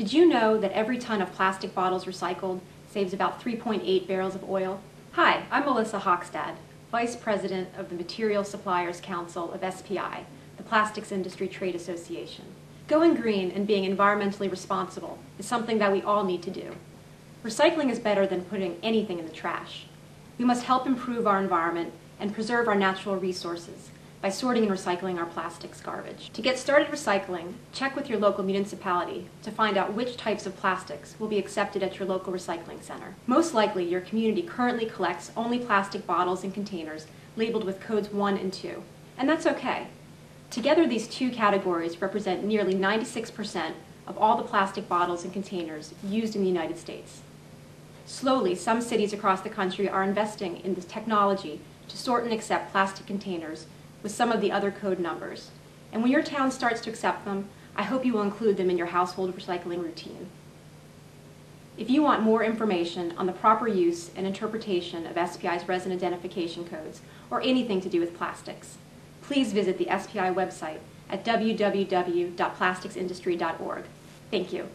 Did you know that every ton of plastic bottles recycled saves about 3.8 barrels of oil? Hi, I'm Melissa Hockstad, Vice President of the Material Suppliers Council of SPI, the Plastics Industry Trade Association. Going green and being environmentally responsible is something that we all need to do. Recycling is better than putting anything in the trash. We must help improve our environment and preserve our natural resources by sorting and recycling our plastics garbage. To get started recycling, check with your local municipality to find out which types of plastics will be accepted at your local recycling center. Most likely, your community currently collects only plastic bottles and containers labeled with codes 1 and 2, and that's okay. Together, these two categories represent nearly 96% of all the plastic bottles and containers used in the United States. Slowly, some cities across the country are investing in this technology to sort and accept plastic containers with some of the other code numbers. And when your town starts to accept them, I hope you will include them in your household recycling routine. If you want more information on the proper use and interpretation of SPI's resin identification codes or anything to do with plastics, please visit the SPI website at www.plasticsindustry.org. Thank you.